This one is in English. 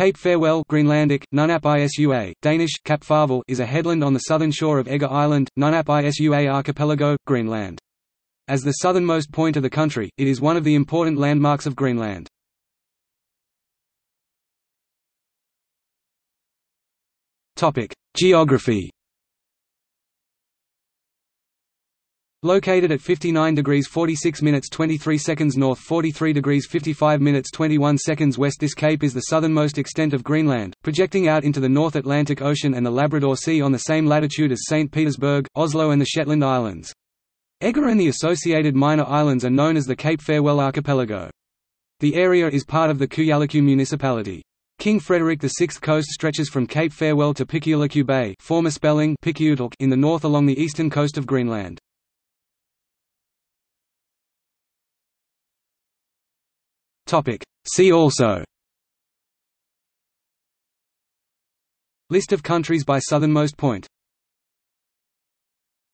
Cape Farewell Greenlandic, Nunap Isua, Danish, Kap Farvel is a headland on the southern shore of Egger Island, Nunap Isua Archipelago, Greenland. As the southernmost point of the country, it is one of the important landmarks of Greenland. Geography Located at 59 degrees 46 minutes 23 seconds north 43 degrees 55 minutes 21 seconds west this cape is the southernmost extent of Greenland, projecting out into the North Atlantic Ocean and the Labrador Sea on the same latitude as St. Petersburg, Oslo and the Shetland Islands. Egger and the associated minor islands are known as the Cape Farewell Archipelago. The area is part of the Kujalleq municipality. King Frederick VI coast stretches from Cape Farewell to Pikkujalleq Bay former spelling in the north along the eastern coast of Greenland. See also. List of countries by southernmost point